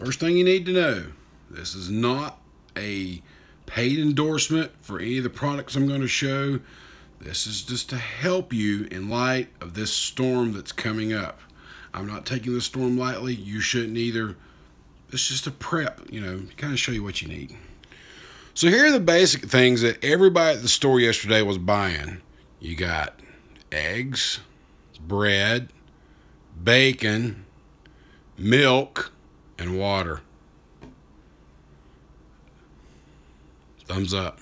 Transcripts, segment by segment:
First thing you need to know this is not a paid endorsement for any of the products I'm going to show. This is just to help you in light of this storm that's coming up. I'm not taking the storm lightly. You shouldn't either. It's just a prep, you know, kind of show you what you need. So here are the basic things that everybody at the store yesterday was buying. You got eggs, bread, bacon, milk, and water. Thumbs up.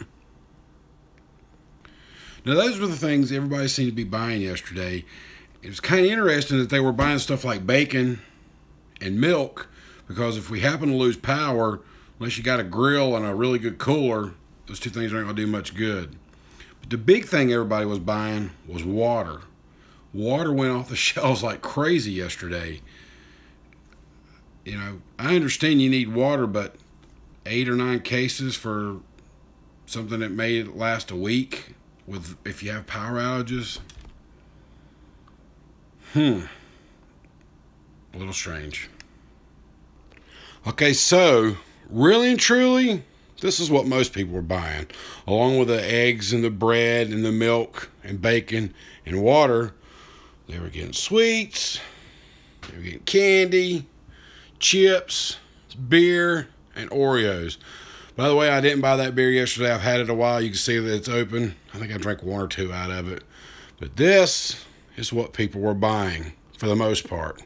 Now, those were the things everybody seemed to be buying yesterday. It was kind of interesting that they were buying stuff like bacon and milk because if we happen to lose power, unless you got a grill and a really good cooler, those two things aren't going to do much good. But the big thing everybody was buying was water. Water went off the shelves like crazy yesterday. You know, I understand you need water, but eight or nine cases for something that may last a week with if you have power outages. Hmm. A little strange. Okay, so really and truly, this is what most people were buying. Along with the eggs and the bread and the milk and bacon and water, they were getting sweets, they were getting candy, chips, beer, and Oreos. By the way, I didn't buy that beer yesterday. I've had it a while. You can see that it's open. I think I drank one or two out of it. But this is what people were buying for the most part.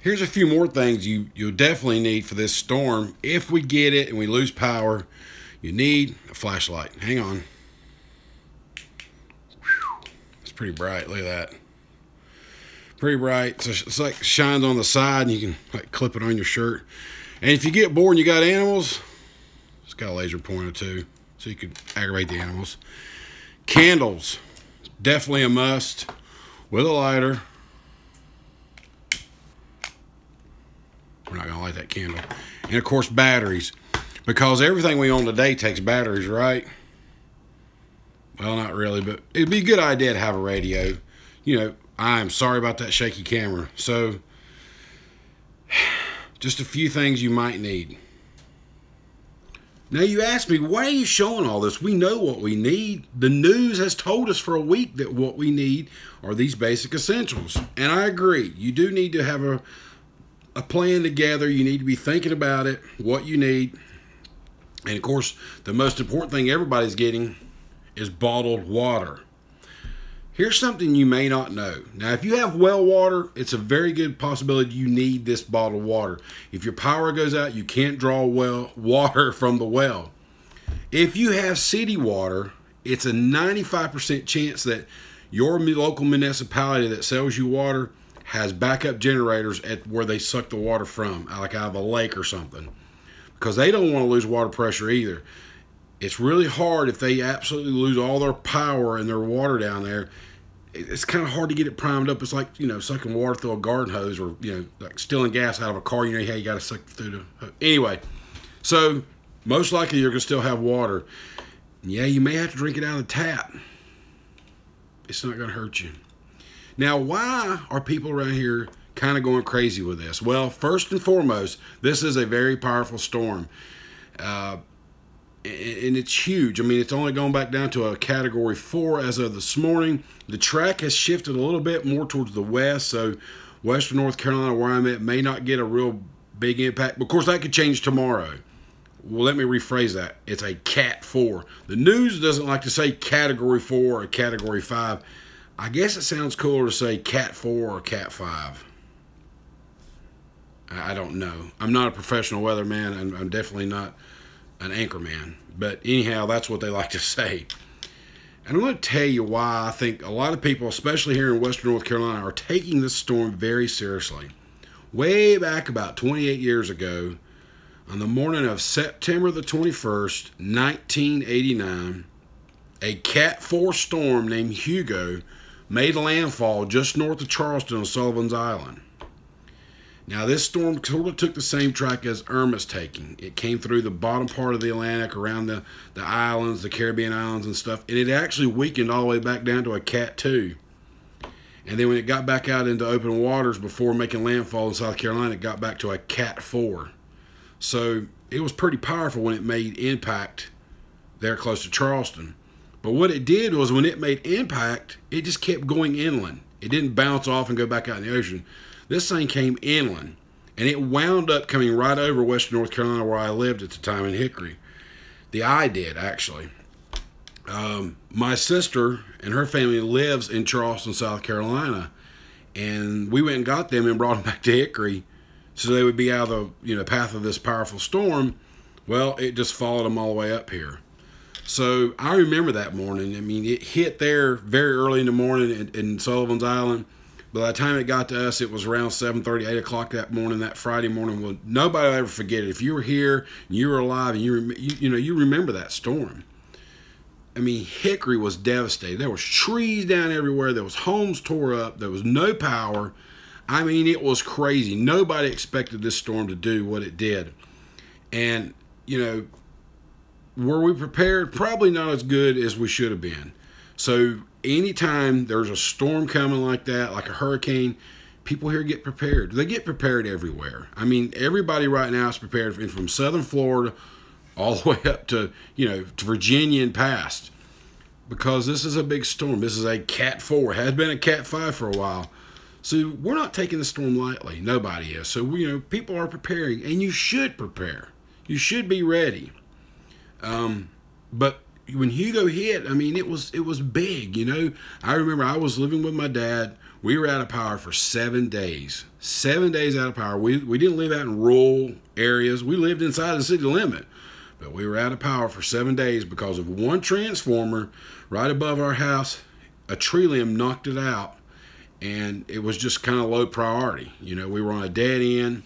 Here's a few more things you, you'll definitely need for this storm. If we get it and we lose power, you need a flashlight. Hang on. It's pretty bright. Look at that. Pretty bright. So it's like shines on the side and you can like clip it on your shirt. And if you get bored and you got animals, it's got a laser pointer too, so you could aggravate the animals. Candles, definitely a must with a lighter. We're not gonna light that candle. And of course, batteries, because everything we own today takes batteries, right? Well, not really, but it'd be a good idea to have a radio. You know, I'm sorry about that shaky camera. So, just a few things you might need. Now you ask me, why are you showing all this? We know what we need. The news has told us for a week that what we need are these basic essentials. And I agree. You do need to have a, a plan together. You need to be thinking about it, what you need. And of course, the most important thing everybody's getting is bottled water. Here's something you may not know. Now, if you have well water, it's a very good possibility you need this bottled water. If your power goes out, you can't draw well water from the well. If you have city water, it's a 95% chance that your local municipality that sells you water has backup generators at where they suck the water from, like out of a lake or something, because they don't want to lose water pressure either it's really hard if they absolutely lose all their power and their water down there. It's kind of hard to get it primed up. It's like you know sucking water through a garden hose, or you know like stealing gas out of a car. You know how you got to suck through the anyway. So most likely you're gonna still have water. Yeah, you may have to drink it out of the tap. It's not gonna hurt you. Now, why are people around here kind of going crazy with this? Well, first and foremost, this is a very powerful storm. Uh, and it's huge. I mean, it's only gone back down to a category four as of this morning. The track has shifted a little bit more towards the west, so Western North Carolina, where I'm at, may not get a real big impact. Of course, that could change tomorrow. Well, let me rephrase that. It's a Cat 4. The news doesn't like to say Category 4 or Category 5. I guess it sounds cooler to say Cat 4 or Cat 5. I don't know. I'm not a professional weatherman, and I'm definitely not an anchor man. But anyhow, that's what they like to say. And I'm going to tell you why I think a lot of people, especially here in Western North Carolina, are taking this storm very seriously. Way back about 28 years ago, on the morning of September the 21st, 1989, a Cat 4 storm named Hugo made landfall just north of Charleston on Sullivan's Island. Now, this storm sort of took the same track as Irma's taking. It came through the bottom part of the Atlantic, around the, the islands, the Caribbean islands and stuff, and it actually weakened all the way back down to a Cat 2. And then when it got back out into open waters before making landfall in South Carolina, it got back to a Cat 4. So it was pretty powerful when it made impact there close to Charleston. But what it did was when it made impact, it just kept going inland. It didn't bounce off and go back out in the ocean. This thing came inland, and it wound up coming right over western North Carolina where I lived at the time in Hickory. The eye did, actually. Um, my sister and her family lives in Charleston, South Carolina, and we went and got them and brought them back to Hickory so they would be out of the you know path of this powerful storm. Well, it just followed them all the way up here. So I remember that morning. I mean, it hit there very early in the morning in, in Sullivan's Island. By the time it got to us, it was around 7:30, 8 o'clock that morning, that Friday morning. Well, nobody will ever forget it. If you were here, and you were alive, and you, you you know you remember that storm. I mean, Hickory was devastated. There was trees down everywhere. There was homes tore up. There was no power. I mean, it was crazy. Nobody expected this storm to do what it did. And, you know, were we prepared? Probably not as good as we should have been. So, anytime there's a storm coming like that, like a hurricane, people here get prepared. They get prepared everywhere. I mean, everybody right now is prepared from southern Florida all the way up to, you know, to Virginia and past. Because this is a big storm. This is a Cat 4. It has been a Cat 5 for a while. So we're not taking the storm lightly. Nobody is. So you know, people are preparing, and you should prepare. You should be ready. Um, but when Hugo hit, I mean, it was it was big. You know, I remember I was living with my dad. We were out of power for seven days. Seven days out of power. We we didn't live out in rural areas. We lived inside the city limit, but we were out of power for seven days because of one transformer right above our house. A tree limb knocked it out and it was just kind of low priority. You know, we were on a dead end.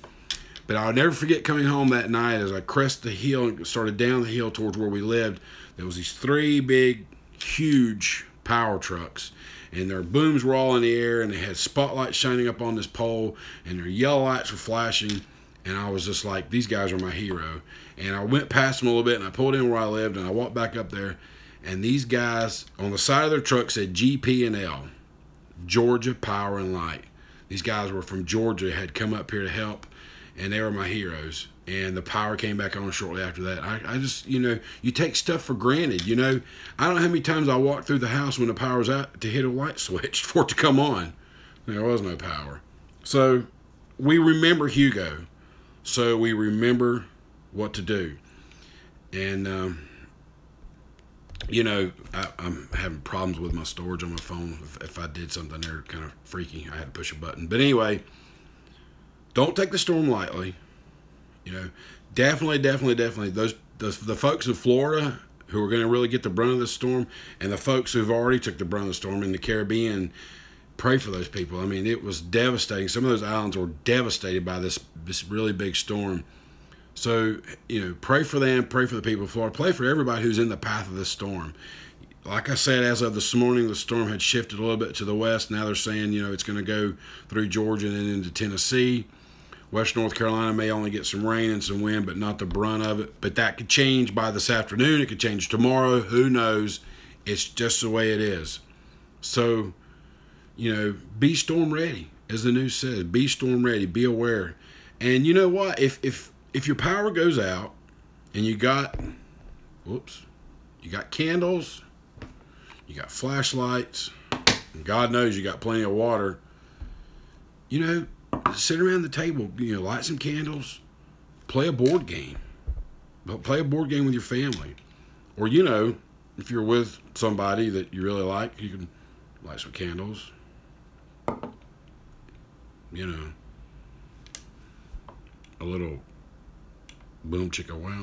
But I'll never forget coming home that night as I crested the hill and started down the hill towards where we lived. There was these three big, huge power trucks, and their booms were all in the air, and they had spotlights shining up on this pole, and their yellow lights were flashing. And I was just like, these guys are my hero. And I went past them a little bit, and I pulled in where I lived, and I walked back up there, and these guys on the side of their truck said GP and L. Georgia Power and Light. These guys were from Georgia, had come up here to help, and they were my heroes. And the power came back on shortly after that. I, I just, you know, you take stuff for granted. You know, I don't know how many times I walked through the house when the power was out to hit a light switch for it to come on. There was no power. So we remember Hugo. So we remember what to do. And, um, you know, I, am having problems with my storage on my phone. If, if I did something there kind of freaky, I had to push a button. But anyway, don't take the storm lightly. You know, definitely, definitely, definitely those the, the folks in Florida who are going to really get the brunt of the storm, and the folks who've already took the brunt of the storm in the Caribbean. Pray for those people. I mean, it was devastating. Some of those islands were devastated by this this really big storm so, you know, pray for them, pray for the people of Florida, pray for everybody who's in the path of this storm. Like I said, as of this morning, the storm had shifted a little bit to the west. Now they're saying, you know, it's going to go through Georgia and then into Tennessee. West North Carolina may only get some rain and some wind, but not the brunt of it. But that could change by this afternoon. It could change tomorrow. Who knows? It's just the way it is. So, you know, be storm ready, as the news says. Be storm ready. Be aware. And you know what? If if if your power goes out and you got, whoops, you got candles, you got flashlights, and God knows you got plenty of water, you know, sit around the table, you know, light some candles, play a board game. Play a board game with your family. Or, you know, if you're with somebody that you really like, you can light some candles. You know, a little Boom chicka wow.